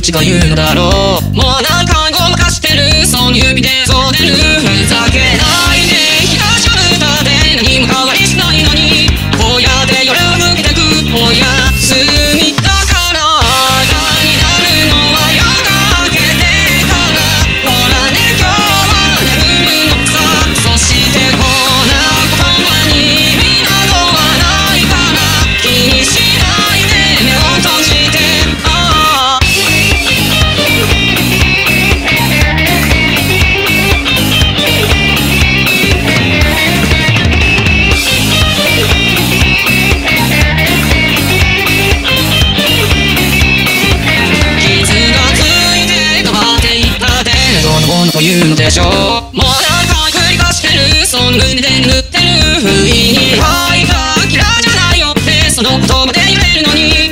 口が言うんだろう。もう何かでしょう。もう何回繰り返してる。その胸で塗ってる。不意に。愛が嫌いじゃないよって。その言葉で言えるのに。